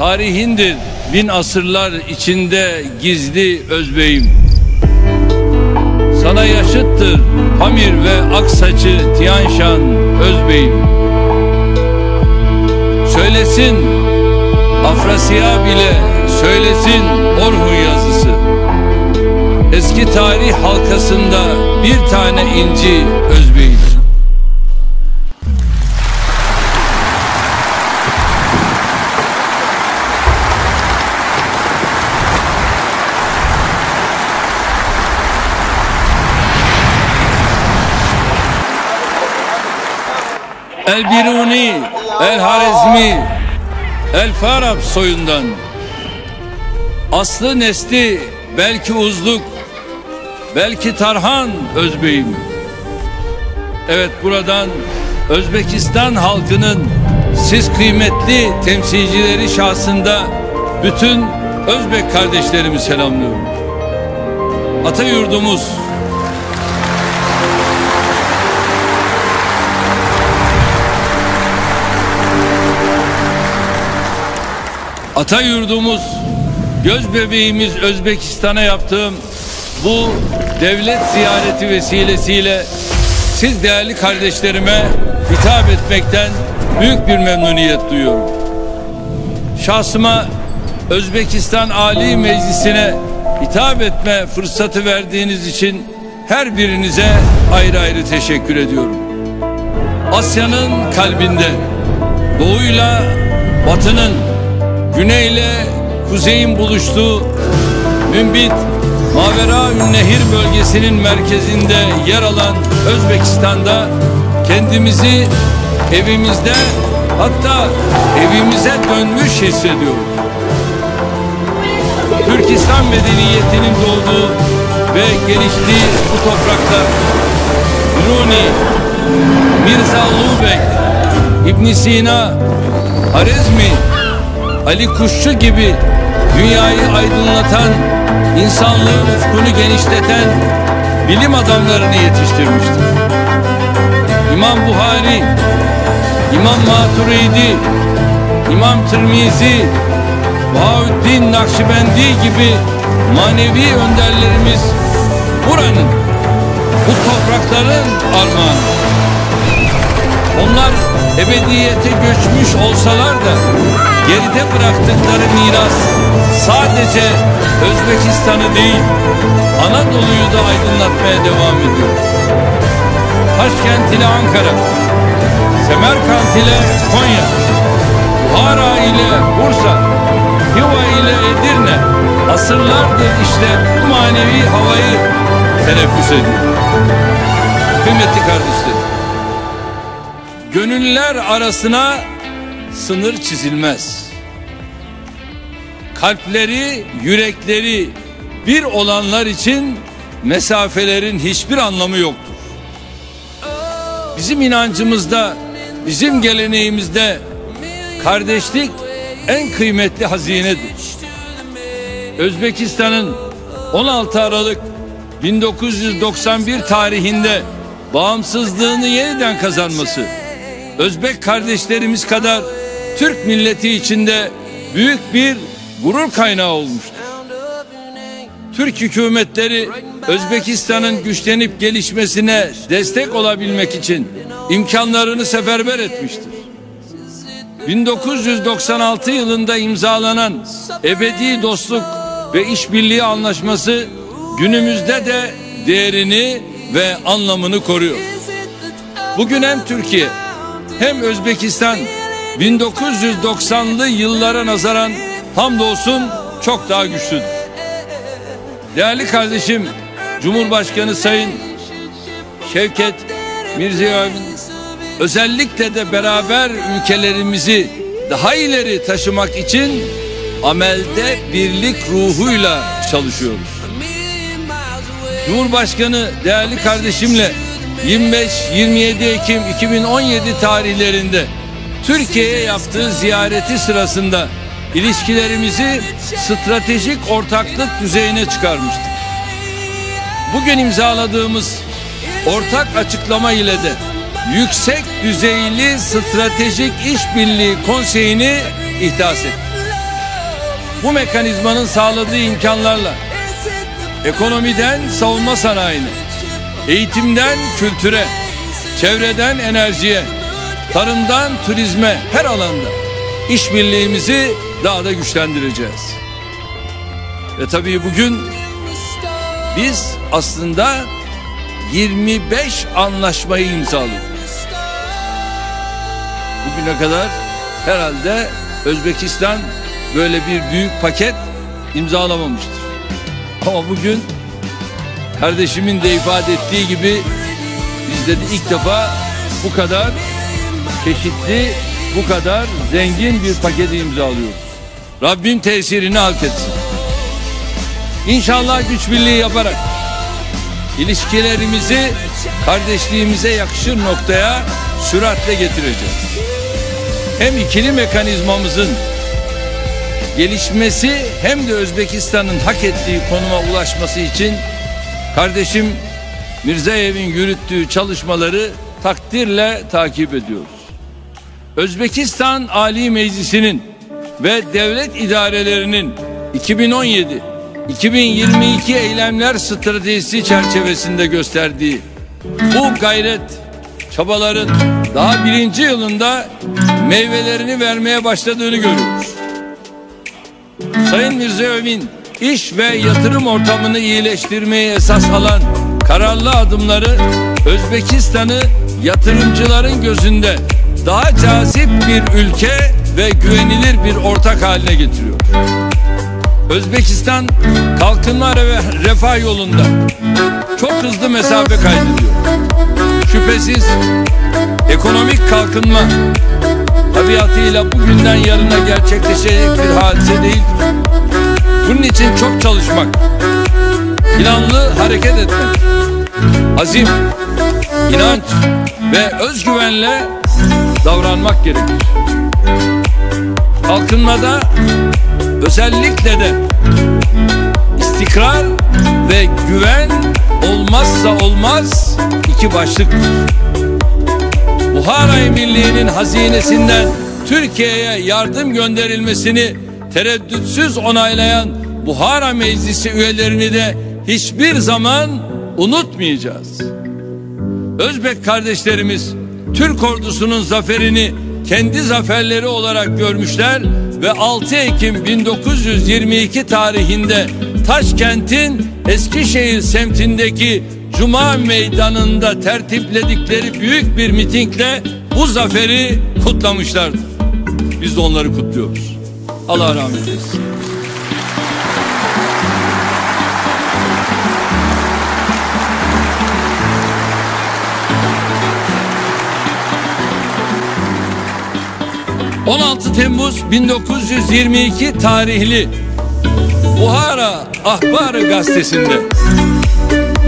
tarihindir bin asırlar içinde gizli özbeyim. Sana yaşıttır Pamir ve Aksaç'ı Tiyanşan Özbeyim. Söylesin Afrasiya bile söylesin Orhun yazısı. Eski tarih halkasında bir tane inci Özbeyim. El Biruni, El Harizmi, El Farab soyundan. Aslı nesli belki uzluk, belki Tarhan Özbeyim. Evet buradan Özbekistan halkının siz kıymetli temsilcileri şahsında bütün Özbek kardeşlerimi selamlıyorum. Ata yurdumuz Ata yurdumuz, göz bebeğimiz Özbekistan'a yaptığım bu devlet ziyareti vesilesiyle siz değerli kardeşlerime hitap etmekten büyük bir memnuniyet duyuyorum. Şahsıma Özbekistan Ali Meclisi'ne hitap etme fırsatı verdiğiniz için her birinize ayrı ayrı teşekkür ediyorum. Asya'nın kalbinde doğuyla batının güneyle kuzeyin buluştuğu Mümbit Mavera Nehir bölgesinin merkezinde yer alan Özbekistan'da kendimizi evimizde hatta evimize dönmüş hissediyoruz. Türkistan medeniyetinin doğduğu ve geliştiği bu topraklar Runi, Mirza Ulubek, İbn Sina, Harizmi, Ali Kuşçu gibi dünyayı aydınlatan, insanlığın ufkunu genişleten bilim adamlarını yetiştirmiştir. İmam Buhari, İmam Maturidi, İmam Tirmizi, Bahaüddin Nakşibendi gibi manevi önderlerimiz buranın, bu toprakların armağanı. Onlar ebediyete göçmüş olsalar da geride bıraktıkları miras sadece Özbekistan'ı değil Anadolu'yu da aydınlatmaya devam ediyor. Taşkent ile Ankara, Semerkant ile Konya, Buhara ile Bursa, Hiva ile Edirne asırlardır işte bu manevi havayı teneffüs ediyor. Kıymetli kardeşlerim, gönüller arasına sınır çizilmez. Kalpleri, yürekleri bir olanlar için mesafelerin hiçbir anlamı yoktur. Bizim inancımızda, bizim geleneğimizde kardeşlik en kıymetli hazinedir. Özbekistan'ın 16 Aralık 1991 tarihinde bağımsızlığını yeniden kazanması Özbek kardeşlerimiz kadar Türk milleti içinde büyük bir gurur kaynağı olmuştur. Türk hükümetleri Özbekistan'ın güçlenip gelişmesine destek olabilmek için imkanlarını seferber etmiştir. 1996 yılında imzalanan ebedi dostluk ve işbirliği anlaşması günümüzde de değerini ve anlamını koruyor. Bugün hem Türkiye hem Özbekistan 1990'lı yıllara nazaran hamdolsun çok daha güçlüdür. Değerli kardeşim Cumhurbaşkanı Sayın Şevket Mirziyoyev'in özellikle de beraber ülkelerimizi daha ileri taşımak için amelde birlik ruhuyla çalışıyoruz. Cumhurbaşkanı değerli kardeşimle 25-27 Ekim 2017 tarihlerinde Türkiye'ye yaptığı ziyareti sırasında ilişkilerimizi stratejik ortaklık düzeyine çıkarmıştık. Bugün imzaladığımız ortak açıklama ile de yüksek düzeyli stratejik işbirliği konseyini ihdas ettik. bu mekanizmanın sağladığı imkanlarla ekonomiden savunma sanayine, eğitimden kültüre, çevreden enerjiye, tarımdan turizme her alanda işbirliğimizi daha da güçlendireceğiz. Ve tabii bugün biz aslında 25 anlaşmayı imzaladık. Bugüne kadar herhalde Özbekistan böyle bir büyük paket imzalamamıştır. Ama bugün kardeşimin de ifade ettiği gibi bizde de ilk defa bu kadar çeşitli, bu kadar zengin bir paketi imzalıyoruz. Rabbim tesirini halk etsin. İnşallah güç birliği yaparak ilişkilerimizi kardeşliğimize yakışır noktaya süratle getireceğiz. Hem ikili mekanizmamızın gelişmesi hem de Özbekistan'ın hak ettiği konuma ulaşması için kardeşim Mirzayev'in yürüttüğü çalışmaları takdirle takip ediyoruz. Özbekistan Ali Meclisi'nin ve devlet idarelerinin 2017 2022 eylemler stratejisi çerçevesinde gösterdiği bu gayret çabaların daha birinci yılında meyvelerini vermeye başladığını görüyoruz. Sayın Mirziyoyev'in iş ve yatırım ortamını iyileştirmeyi esas alan kararlı adımları Özbekistan'ı yatırımcıların gözünde daha cazip bir ülke ve güvenilir bir ortak haline getiriyor. Özbekistan kalkınma ve refah yolunda çok hızlı mesafe kaydediyor. Şüphesiz ekonomik kalkınma tabiatıyla bugünden yarına gerçekleşecek bir hadise değil. Bunun için çok çalışmak, planlı hareket etmek, azim, inanç ve özgüvenle davranmak gerekir. Kalkınmada özellikle de istikrar ve güven olmazsa olmaz iki başlıktır. Buhara Emirliği'nin hazinesinden Türkiye'ye yardım gönderilmesini tereddütsüz onaylayan Buhara Meclisi üyelerini de hiçbir zaman unutmayacağız. Özbek kardeşlerimiz Türk ordusunun zaferini kendi zaferleri olarak görmüşler ve 6 Ekim 1922 tarihinde Taşkent'in Eskişehir semtindeki Cuma meydanında tertipledikleri büyük bir mitingle bu zaferi kutlamışlardır. Biz de onları kutluyoruz. Allah rahmet eylesin. ...16 Temmuz 1922 tarihli... ...Buhara Ahbarı gazetesinde...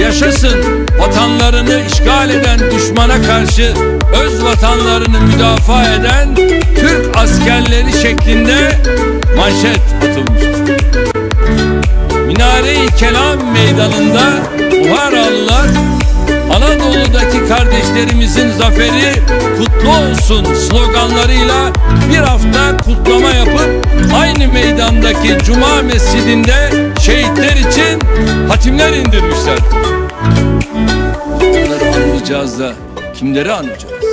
...yaşasın vatanlarını işgal eden düşmana karşı... ...öz vatanlarını müdafaa eden... ...Türk askerleri şeklinde manşet atılmıştır. Minare-i Kelam meydanında Anadolu'daki kardeşlerimizin zaferi kutlu olsun sloganlarıyla bir hafta kutlama yapıp aynı meydandaki Cuma Mescidinde şehitler için hatimler indirmişler. Onları anlayacağız da kimleri anlayacağız?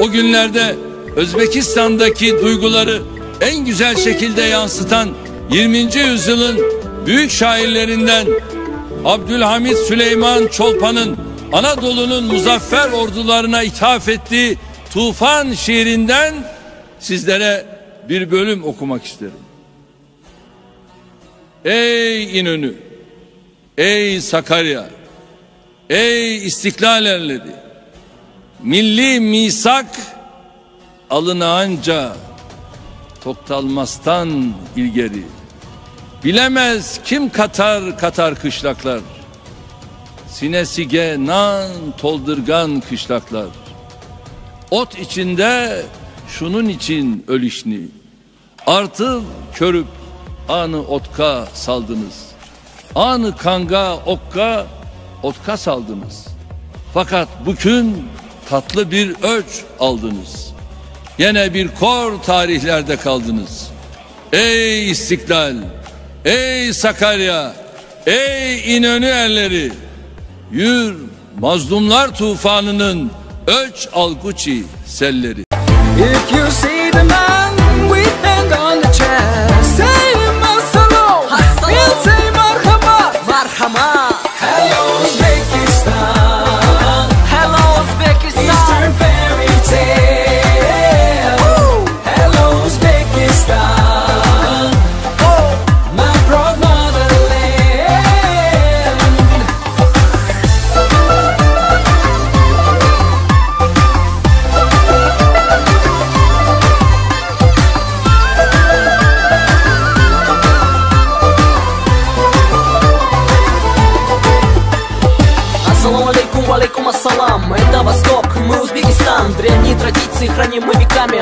O günlerde Özbekistan'daki duyguları en güzel şekilde yansıtan 20. yüzyılın büyük şairlerinden Abdülhamit Süleyman Çolpan'ın Anadolu'nun muzaffer ordularına ithaf ettiği Tufan şiirinden sizlere bir bölüm okumak isterim. Ey İnönü, ey Sakarya, ey İstiklal erleri, milli misak alınağınca Toktalmas'tan ilgeri. Bilemez kim katar katar kışlaklar. Sinesige nan toldurgan kışlaklar. Ot içinde şunun için ölüşni. Artı körüp anı otka saldınız. Anı kanga okka otka saldınız. Fakat bugün tatlı bir ölç aldınız. Yine bir kor tarihlerde kaldınız. Ey İstiklal, ey Sakarya, ey İnönü erleri, yür mazlumlar tufanının ölç alguçi selleri. If you see the man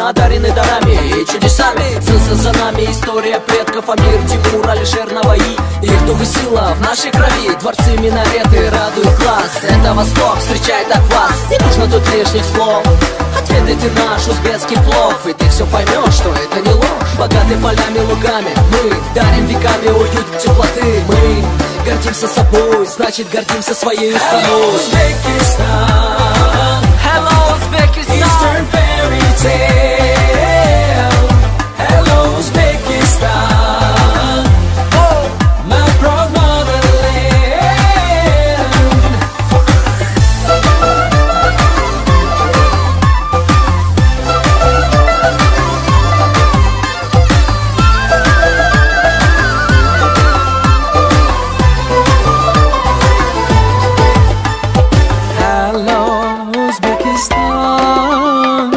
веками Одарены дарами и чудесами. За, за, за нами история предков Амир, Тимур, Алишер, Наваи Их дух и сила в нашей крови. Дворцы, минареты радуют глаз. Это Восток, встречай так вас. Не нужно тут лишних слов. Отведай ты наш узбекский плов. И ты все поймешь, что это не ложь. Богаты полями, лугами. Мы дарим веками уют теплоты. Мы гордимся собой Значит гордимся своей страной. Uzbekistan, Hello Uzbekistan Eastern fairy tale. cho